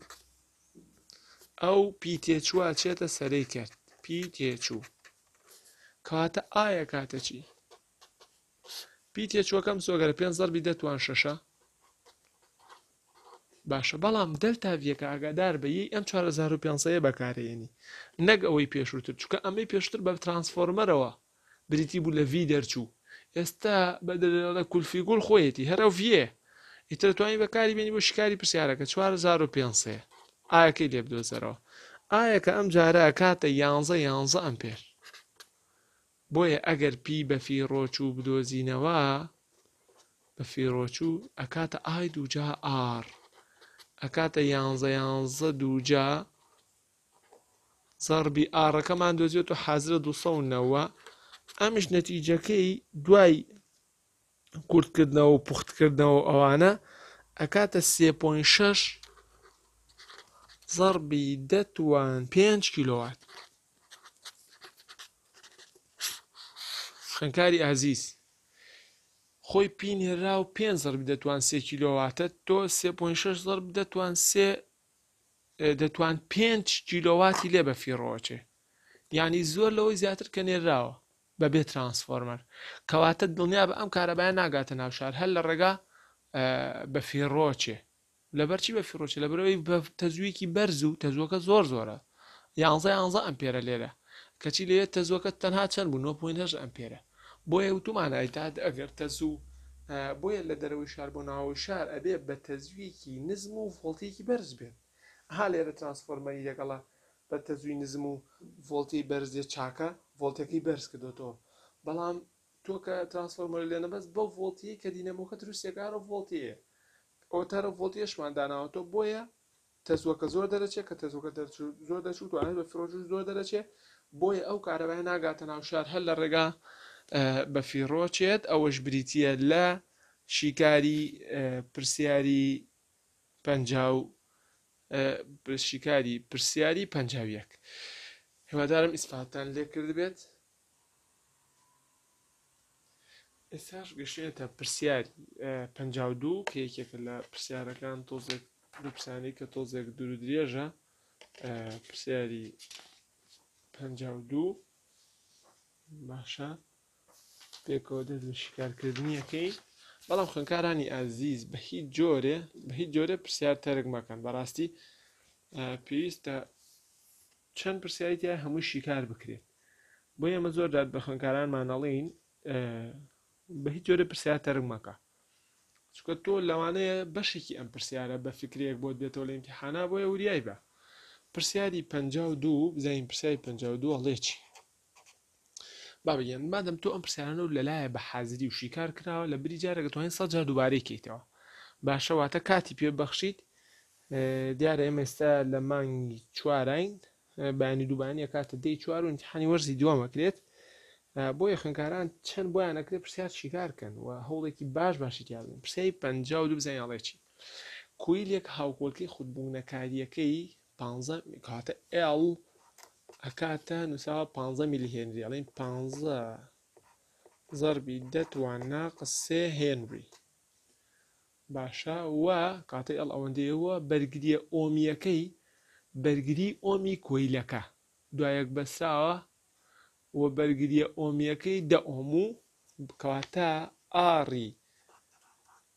ئەو پی تێچووە چێتە سەری کرد پی تێچوو کاتە ئایە کاتە چی پی تێچووەکەم سۆگەرە پێ زەربی دەتوان شەشە باشە بەڵام دەلتا ڤەکە ئاگادار بە یەی ئەم 4500 بەکارێنی نەک ئەوەی پێشووتر چکە ئەمەی پێشتر بە ترانسفۆرمەرەوە بریتی بوو لە ڤی دەرچوو ئێستا بە دەلە کولفی گوڵ خۆیەتی هەرە ڤە ئیترتوانی بەکاری بینی بۆ شکاری پرسیارەکە 4500 ئایەکەی لێ بدۆزەرەوە ئایەکە ئەم جارە ئەکاتە یانزە یانزە ئەمپێر بۆیە ئەگەر پی بە فیڕۆچوو بدۆزینەوە بە فیڕۆچوو ئەکاتە ئای دووجا ئار ئەکاتە یانزە یانزە دووجا زەڕبی ئاڕەکەمان دۆزیێت و حازرە 290 ئەمیش نەتیجەکەی دوای کورتکردنەوە و پوختکردنەوە و ئەوانە ئەکاتە سێ پۆین شەش زەڕبی دەتوان پێنج کیلووات خوێنکاری ئازیز خۆی پینێرا و پێ زەرب دەتوان سێ کیلۆواتە تۆ سێ پوین شش زەرب دەتوان سێ دەتوان پێنج کیلۆواتی لێ بە فیڕۆچێ یعنی زۆر لەوەی زیاتر کە نێراوە بەبێ ترانسفۆرمەر کەواتە دڵنیابە ئەم کارەبایە ناگاتە ناو شار هەر لەڕێگا بەفیڕۆچێ لەبەرچی بەفیڕۆچێ لەبەرەوەی بە تەزویکی بەرز و تەزوەکە زۆر زۆرە یانزە یانزە ئەمپێرە لێرە کەچی لەوێت تەزوەکە تەنها چەند بوو 9.8 ئەمپێرە بۆیە وتومانای تا ئەگەر تەزوو بۆیە لە دەرەوەی شار بۆ ناوەوەی شار ئەبێ بە تەزویکی نزم و فۆڵتێکی بەرز بێت ئەها لێرە ترانسفۆرمەری لەگەڵە بە تەزووی نزم و ڤۆڵتی بەرز یە چاکە ڤۆڵتەکەی بەرز کردۆتەوە بەڵام تۆ کە ترانسفۆرمەری لێنە بەس بەو ڤۆڵتیەی کە دینەمۆکە دروستە گارە ڤۆڵتیە ئەوتارە ڤۆڵتیەشمان داناوە تۆ بۆیە تەزوەکە زۆر دەرەچێت کە تەزوەکە دەرچوو زۆر دەچوو دوای بە فرۆژوش زۆر دەرەچێت بۆیە ئەو کارەبای ناگاتە ناو شار هەر لە ڕێگا بە فیڕۆچێت ئەوەش بریتە لە شیکاری پرسیاری پەنجا و شیکاری پرسیاری پەنجا و یەک هیوادارم ئیسپاتان لێ کردبێت ئێستاش گەشتێتە پرسیار پەنجا و دوو کە یەکێکە لە پرسیارەکان تۆزێک دوپسانی کە تۆزێک دوور درێژە پرسیاری پەنجا و دوو باشە پێکەوە دەست لە شیکارکردنیەکەی بەڵام خوێنکارانی ئازیز بە هیچ جۆرێ بە هیچ جۆرە پرسیار تەرک مەکەن بەڕاستی پێویستە چەند پرسیاری تیا هەمووی شیکار بکرێت بۆ ئێمە زۆر داد بە خوێنکارانمانەڵین بە هیچ جۆرە پرسیار تەرک مەکە چکە تۆ لەوانەیە بەشێکی ئەم پرسیارە بە فکرێک بۆت بێتەوە لە امتحانا بۆیە وریای بە پرسیاری پ دوو بزانین پرسیاری پ دووڵێکی بابە گیان مادەم تۆ ئەم پرسیارانە و لەلایە بە حازری و شیکار کراوە لە بری جارێک دەتوانین سەد جار دووبارەی کەیتەوە باشە واتە کاتی پێ بەخشیت دیارە ئێمە ئێستا لە مانگی چواراین بەیانی دووبانە کاتە دەی چوار و امتحانی وەرزی دووەمەکرێت بۆ یەخنکاران چەند بۆیان نەکرێت پرسیار شیکارکەن و هەوڵێکی باش باشی تیاابن پرسیایی پ دوو بزانیاڵێکی کویلێک هاوکۆلکەی خودبوونەکاریەکەی پانزە کاتە ئێڵ ئەکاتە نووسراوە پانزە میلی هێنری ئەڵین پانزە زەربی دەتوان ناقس سێ هێنری باشە و کاتە ئێڵ ئەوەندەیەوە بەرگریە ئۆمیەکەی بەرگری ئۆمی کۆیلەکە دوایەک بەسراوە و بەرگریە ئۆمیەکەی دە ئۆم و بکاتە ئاری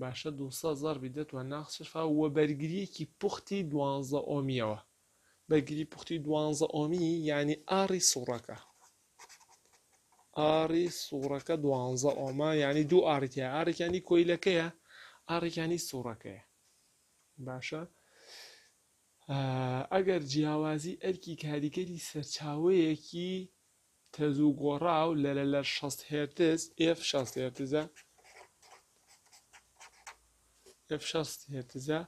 باشە دووسەد زەربی دە توان ناخسرفا وە بەرگریەکی پوختی دوانزە ئۆمیەوە بەرگری پوختی دوانزە ئۆمی یعنی ئاری سوڕەکە ئاری سوڕەکە دوانزە ئۆما یعنی دوو ئاریتە ئارێکانی کۆیلەکەیە ئاریکانی سوڕەکەیە باشە ئەگەر جیاوازی ئەرکی کاریگەری سەرچاوەیەکی تەزوو گۆڕاو لەرە لەر شەست هێرتز F شەست هێرتزە F شەست هێرتزە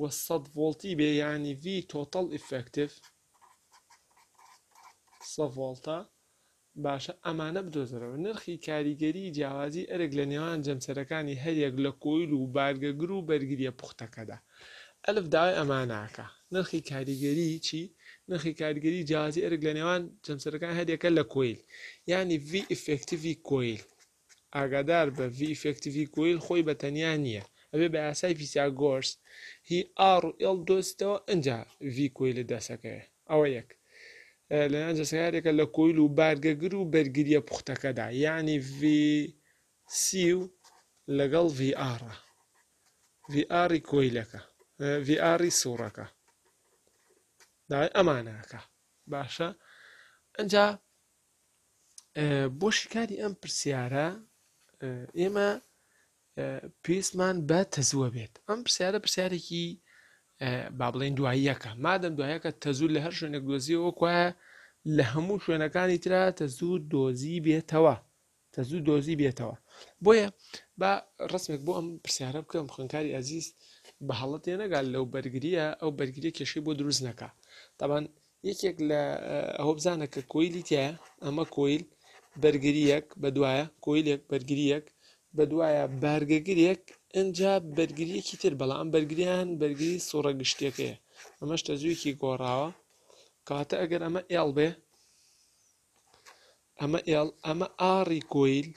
و سەد ڤۆڵتی بێ یانی V تۆتەڵ ئیفەکتیڤ سە ڤۆڵتە باشە ئەمانە بدۆزەرەوە نرخی کاریگەری جیاوازی ئەرک لە نێوان جەمسەرەکانی هەریەک لە کۆیل و بارگەگر و بەرگریە پوختەکەدا ئەلف داوای ئەمە ناکا. نرخی کاریگەری چی؟ نرخی کاریگەری جیاوازی ئەرک لە نێوان جەمسەرەکانی هەریەکە لە کۆیل یانی V ئیفێکتیڤی کۆیل ئاگادار بە V ئیفێکتیڤی کۆیل خۆی بە تەنیا نییە ئەبێ بە یاسای پیساگۆرس هی R و L دۆزیتەوە ئەنجا V کۆیلە دەسەکەوێ ئەوە یەک لە نێوان جەمسەرەکان هەریەکە لە کۆیل و بارگەگر و بەرگریە پوختەکەدا یانی V C و لەگەڵ VR ڤی ئاڕی کۆیلەکە ڤی ئاڕی سوڕەکە داوای ئەمانەکە باشە ئەجا بۆ شکاری ئەم پرسیارە ئێمە پێستمان بە تەزووە بێت ئەم پرسیارە پرسیارێکی با بڵێن دواییەکە مادەم دوایەکە تەزوو لە هەر شوێنێک دۆزیەوە کوایە لە هەموو شوێنەکانی تررا تەزوو دۆزی بێتەوە کە زوو دۆزی بێتەوە بۆیە با ڕسمێک بۆ ئەم پرسیارە بکەم خوێنکاری ئازیز بە هەڵە تێنەگال لەو بەرگریە ئەو بەرگری کێشەی بۆ دروست نەکە تاوان یەکێک لە ئەوە بزانە کە کۆیلی تایە ئەمە کۆیل بەرگریەک بە دوایە کۆیلێک بەرگریەک بە دوایە بارگەگرێک ئەجا بەرگریەکی تر بەڵام بەرگریان بەرگری سوڕە گشتەکەیە ئەمەش تەزوویەکی گۆڕاوە کاتە ئەگەر ئەمە ئێڵ بێ ئەمە ئێڵ ئەمە ئاڕی کۆیل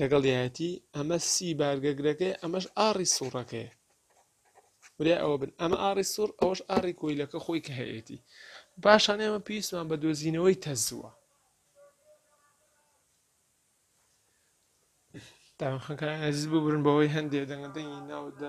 لەگەڵ یایەتی ئەمە سی بارگەگرەکەی ئەمەش ئاڕی سوڕەکەی وریا ئەوە بن ئەمە ئاڕی سوڕ ئەوەش ئاڕی کۆیلەکە خۆی کە هەیەتی باشان ئێمە پێویستمان بە دۆزینەوەی تەزووە داخەکان ئەزیز ببرن بەوەی هەندێک دەنگەدەنگی ناودا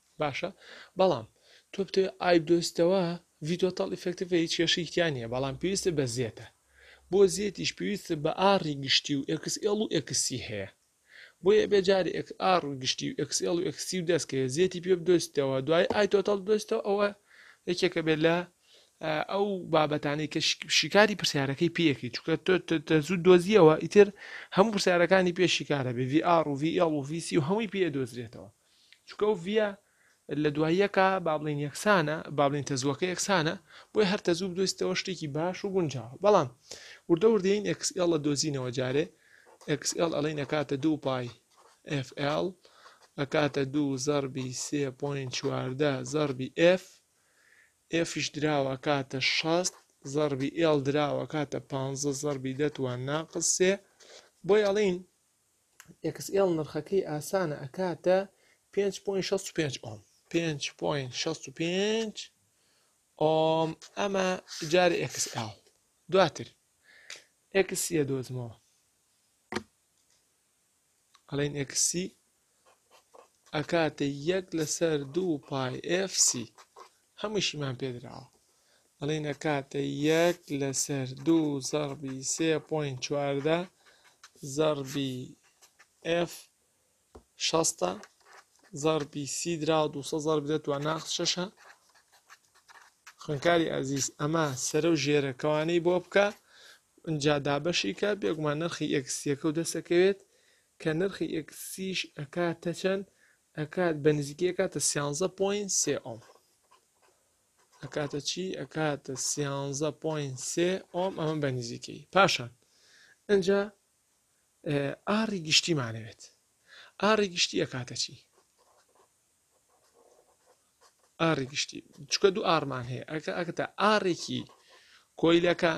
باشە بەڵام تۆ بتەوێت ئای بدۆزیتەوە ڤیدۆ تەڵ ئیفێکتیڤە هیچ کێشەی تیا نییە بەڵام پێویستە بە زێتە بۆ زێتیش پێویستە بە ئاڕی گشتی و ئێکس ئێڵ و ئێکسی هەیە بۆیە بێ جارێ ئێک ئاڕ و گشتی و ئێکس ئێڵ و ئێکسی و دەستکە زێتی پێ بدۆستەوە دوای ئای تۆتەڵ بدۆستەوە ئەوە یەکێکە بێت لە ئەو بابەتانی کە شیکاری پرسیارەکەی پێەکەی چکە تۆ زوو دۆزیەوە ئیتر هەموو پرسیارەکانی پێ شیکارە بێ VR و VL و VC و هەمووی پێ دۆزرێتەوە چونکە ئەو ڤیە لە دواییەکە با بڵێن یەکسانە با بڵێن تەزووەکە یەکسانە بۆیە هەر تەزوو بدۆستەوە شتێکی باش و گونجاوە بەڵام وردە وردەین XL لە دۆزینەوە جارێ XL ئەڵین ئەکاتە دوو پای FL ئەکاتە دوو زەربی سێ پوین چواردە زەربی F Fش دراوە کاتە شەست زەربی L دراوە کاتە پانزە زەربی دەتوان ناقسێ بۆی ئەڵین XL نرخەکەی ئاسانە ئەکاتە 5.65 ئۆم 5.65 ئۆم ئەمە جارە XL دواتر ئەکسیە دۆزمەوە ئەڵێن ئەکسی ئەکاتە یەک لەسەر دوو پای ئێف سی هەمووشیمان پێدراوە ئەڵین ئەکاتە یەک لەسەر دوو زەڕبی سێ پوین چواردە زەڕبی ئێف شەستە زەڕبی سی دراوە دوسە زەڕ بدە توان ناخت شەشە خوێنکاری ئازیز ئەمە سەرە و ژێرەکەوانەی بۆ بکە ئەجا دابەشیکە بێگومان نرخی ئەکسیەکە و دەسەکەوێت کە نرخی ئێکسیش ئەکاتە چەن ئەکات بە نزیکی ئەکاتە سیانزە پۆین سێ ئۆم ئەکاتە چی ئەکاتە سیانزە پۆین سێ ئۆم ئەمە بە نزیکەی پاشان ئەجا ئاری گشتیمانەوێت ئاری گشتی ئەکاتە چی ئاری گشتی چکە دوو ئارمان هەیە ئەکە ئەکەتە ئارێکی کۆیلەکە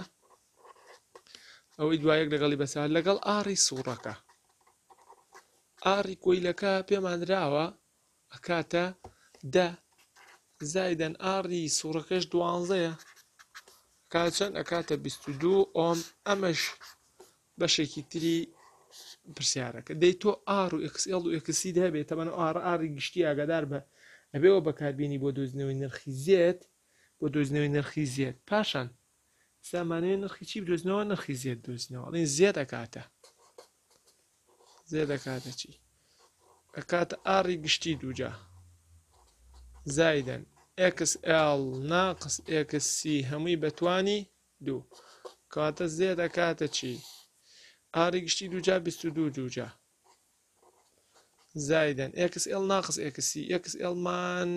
ئەوەی دوایەک لەگەڵی بەسا لەگەڵ ئاری سوڕەکە ئاری کۆیلەکە پێمانراوە ئەکاتە دە زایدەن ئاری سوڕەکەش دوانزەیە کاچەند ئەکاتە 22 ئۆم ئەمەش بەشێکی تری پرسیارەکە دەی تۆ ئار و ئکس ئێڵ و ئکسی دەبێت تەبەن و ئار ئاری گشتی ئاگادار بە ئەبێەوە بەکاربیێنی بۆ دۆزنەوەی نرخی زێت بۆ دۆزنەوەی نرخی زێت پاشان سامانەوەی نرخی چی بدۆزنەوە نرخی زێت دۆزنەوە ئەڵین زێت ئەکاتە زێت ئەکاتە چی ئەکات ئاری گشتی دووجا زایدەن ئکس ئێڵ ناقس ئکسی هەمووی بەتوانی دوو کاتە زێ دەکاتە چی؟ ئاری گشتی دووجا بیست و دوو جوجا زایدەن ئێکس ئێل ناقس ئێکسی ئێکس ئێلمان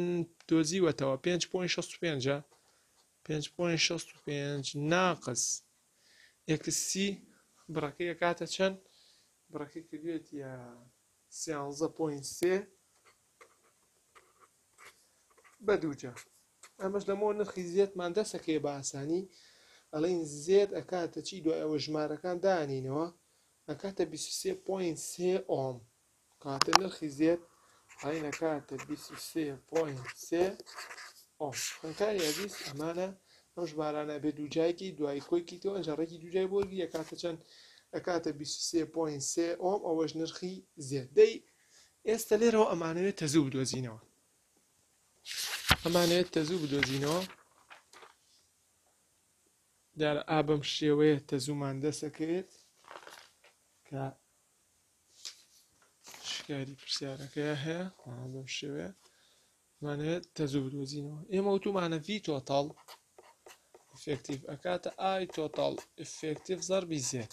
دۆزیوەتەوە 5.65 5.65 ناقس ئێکسی بڕەکەی کاتە چەند بڕەکەی کردوێتە 13.3 بە دووجا ئەمەش لەمەوە نرخی زێتمان دەسەکەی بە ئاسانی ئەڵین زێت ئەکاتە چی دوای ئەوە ژمارەکان دانینەوە ئەکاتە 23.3 ئۆم کاتە نرخی زێت ئەڵین ئەکاتە 23.3 ئۆم خوێنکاری ئەزیز ئەمانە ئەم ژمارانە بێ دووجایکی دوای کۆیکی تۆ ئەنجڕێکی دووجای بۆگی ئەکاتە چەند ئەکاتە 23.3 ئۆم ئەوەش نرخی زێت دەی ئێستە لێرەوە ئەمانەوێت تەزوو بدۆزینەوە ئەمانەوێت تەزوو بدۆزینەوە دار ئابم شێوەیە تەزوومان دەسەکەوێت کە شکاری پرسیارەکە هەیە بەم شێوەیە مانەوێت تەزوو بدۆزینەوە ئێمە وتومانە ڤی تۆتاڵ ئفکتیڤ ئەکاتە ئای تۆتاڵ ئفکتیڤ زەربی زێت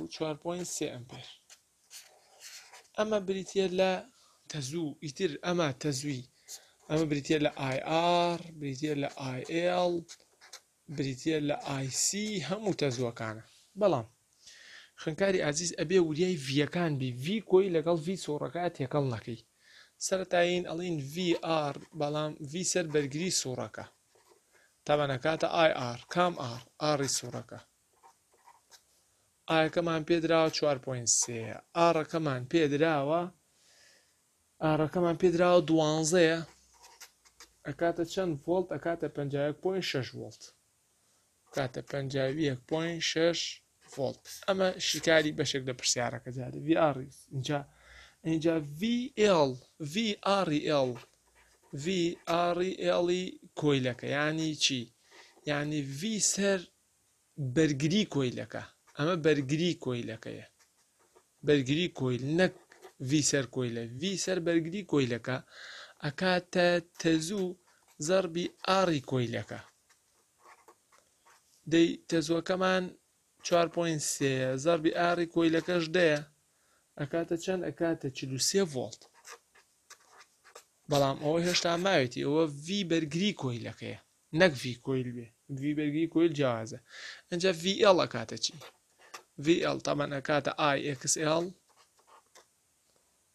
و چوار پۆینت سێ ئەمپێر ئەمە بریتە لە تەزوو ئیتر ئەمە تەزوی ئەمە بریتە لە آر بریتە لە ئایL بریتە لە آیC هەموو تەزوەکانە بەڵام خنکاری ئازیز ئەبێ وریای ڤیەکان بی ڤی کۆی لەگەڵ ڤی سۆڕەکە تێکەڵ نەکەی سەرتاین ئەڵین VR بەڵام ڤی سەر بەرگری سوڕەکە تەمەنە کاتە ئای ئاڕ کام ئاڕ ئاڕی سوڕەکە ئاەکەمان پێدراوە 4.3 ئاڕەکەمان پێدراوە ئاڕەکەمان پێدراوە دوانزەیە ئەکاتە چەند ڤۆلت ئەکاتە 5.6 ڤۆلت بکاتە پەنجا و یەک پۆینت شەش ڤۆڵت ئەمە شیکاری بەشێک لە پرسیارەکە جارێ ڤی ئاڕی اینجا اینجا ڤی ئێڵ ڤی ئاڕی ئێڵ ڤی ئاڕی ئێڵی کۆیلەکە یانی چی یانی ڤی سەر بەرگری کۆیلەکە ئەمە بەرگری کۆیلەکەیە بەرگری کۆیل نەک ڤی سەر کۆیلە ڤی سەر بەرگری کۆیلەکە ئەکاتە تەزوو زەربی ئاڕی کۆیلەکە دەی تێزوەکەمان 4.3 زەربی ئاری کۆیلەکەش دەیە ئەکاتە چەند ئەکاتە 43 ڤۆلت بەڵام ئەوە هێشتا ماوێتی ئەوە ڤی بەرگری کۆیلەکەیە نەک ڤی کۆیل بێ ڤی بەرگری کۆیل جیازە ئەجا VL ئەکاتە چی VL تامان ئەکاتە IXL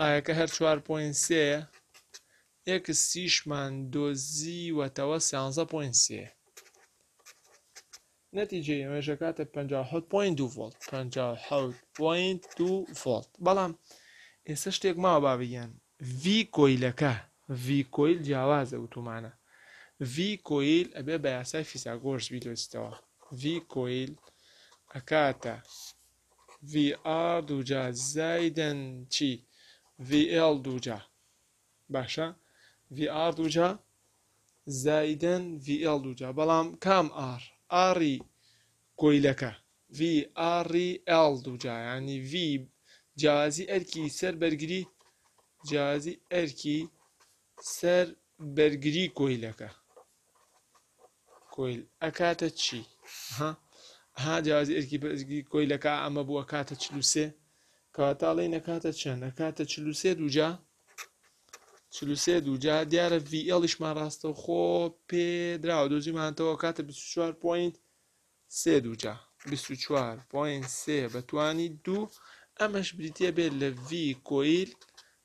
ئایە کە هەر چوار پۆینت سێیە ئێکستیشمان دۆزیوەتەوە سیانزە پۆینت سێ نەتیجەی ئەمەش دەکاتە پەنجا حەوت پۆینت دوو ڤۆڵت پەنجا حەوت پۆینت دوو ڤۆڵت بەڵام ئێستا شتێک ماوە با بگیان ڤی کۆیلەکە ڤی کۆیل جیاوازە وتومانە ڤی کۆیل ئەبێ بە یاسای فیساگۆرس بیدۆزیتەوە ڤی کۆیل ئەکاتە VR دووجا زایدەن چی؟ VL دووجا باشە VR دووجا زایدەن VL دووجا بەڵام کام R R ی کۆیلەکە VR L دووجا ینی V جیازی ئەرکی سەر بەرگری جیازی ئەرکی سەر بەرگری کۆیلەکە کۆیل ئەکاتە چی ها ها جیازی ئەرکی بەرگری کۆیلەکە ئەمە بووە کاتە چلوسێ کەواتاڵی نەکاتە چەند نەکاتە چلوسێ دوجا چلوسێ دوجا دیارە VLیشمان ڕاستەوخۆ پێدراوە دۆزیمانتەوە کاتە 24 پوینت سێ دووجا بیست و چوار پۆین سێ بە توانی دوو ئەمەش بریتە بێت لە ڤی کۆیل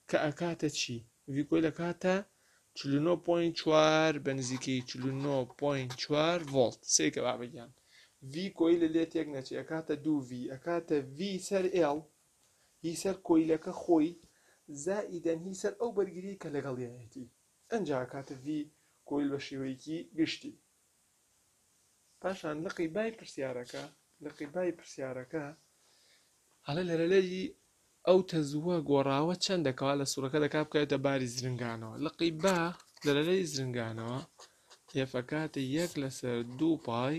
کە ئەکاتە چی ڤی کۆیل ئەکاتە چل و نۆ پۆین چوار بە نزیکەی چل و نۆ پۆین چوار ڤۆڵت سێکە بابگیان ڤی کۆیل لە لێ تێک نەچێ ئەکاتە دوو ڤی ئەکاتە ڤی سەر ئێڵ هی سەر کۆیلەکە خۆی زائیدەن هی سەر ئەو بەرگری کە لەگەڵیایەتی ئەنجا ئەکاتە ڤی کۆیل بە شێوەیەکی گشتی پاشان لقی بای پرسیارەکە لقی بای پرسیارەکە هەڵێ لەرەلەری ئەو تەزووە گۆڕاوە چەندەکەوا لە سوورەکە دەکات بکەێتە باری زرنگانەوە لقی با لەرەلەری زرنگانەوە یەفەکاتە یەک لەسەر دوو پای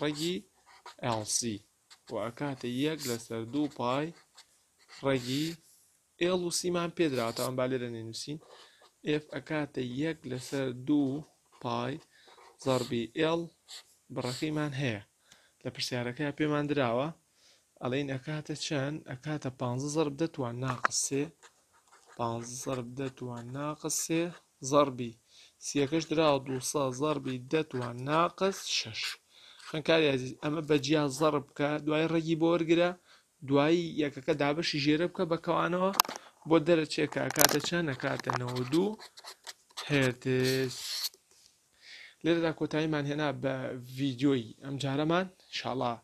ڕەگی ئەڵسی و ئەکاتە یەک لەسەر دوو پای ڕەگی ئێڵ و سیمان پێ دراوە تاوان با لێرە نەینووسین ئێف ئەکاتە یەک لەسەر دوو پای زەربی ئێڵ بڕەکەیمان هەیە لە پرسیارەکە پێمان دراوە ئەڵین ئەکاتە چەند ئەکاتە پ زەرب دەتوان ناقسێ پ زەرب دەتوان ناقسێ زەربی سیەکەش دراوە دووسە زەربی دەتوان ناقس شش خوێنکاری ئەزیز ئەمە بەجیا زەرب بکە دوای ڕێگی بۆ وەرگرە دوایی یەکەکە دابەشی ژێرە بکە بە کەوانەوە بۆ دەرەچێکە ئەکاتە چەند ئەکاتە 92 هێرتز لێرەدا کۆتاییمان هێنا بە ڤیددیۆی ئەم جارەمان شاڵا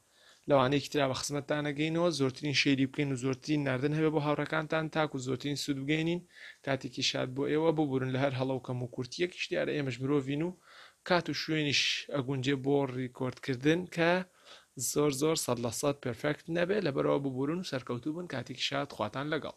لەوانەیەکی ترا بە خزمەتتانەگەینەوە زۆرترین شەیری بکەین و زۆرترین نردن هەبێ بۆ هاوڕەکانتان تاکو و زۆرترین سوود بگەینین کاتێکی شاد بۆ ئێوە ببورن لە هەر هەڵەوکەم و کورتیەکیش دیارە ئێمەش مرۆڤین و کات و شوێنیش ئەگونجێ بۆ ڕیکۆردکردن کە زۆر زۆر سەد لە سەد پێرفێکت نەبێ لەبەرەوە ببورن و سەرکەوتوو بن کاتێکی شاد خواتان لەگەڵ.